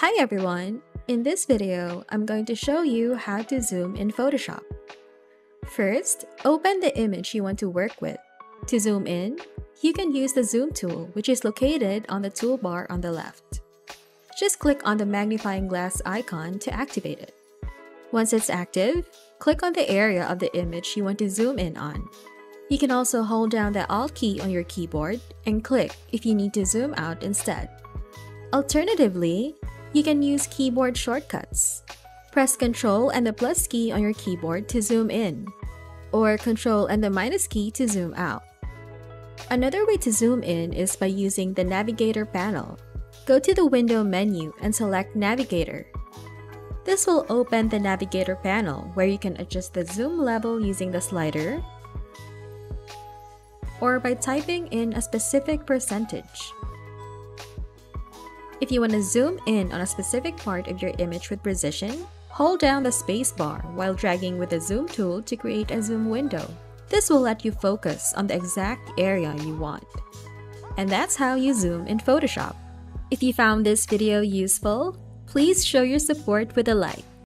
Hi everyone! In this video, I'm going to show you how to zoom in Photoshop. First, open the image you want to work with. To zoom in, you can use the zoom tool which is located on the toolbar on the left. Just click on the magnifying glass icon to activate it. Once it's active, click on the area of the image you want to zoom in on. You can also hold down the Alt key on your keyboard and click if you need to zoom out instead. Alternatively, you can use keyboard shortcuts. Press Ctrl and the plus key on your keyboard to zoom in, or Ctrl and the minus key to zoom out. Another way to zoom in is by using the Navigator panel. Go to the Window menu and select Navigator. This will open the Navigator panel where you can adjust the zoom level using the slider or by typing in a specific percentage. If you want to zoom in on a specific part of your image with precision, hold down the spacebar while dragging with the zoom tool to create a zoom window. This will let you focus on the exact area you want. And that's how you zoom in Photoshop. If you found this video useful, please show your support with a like.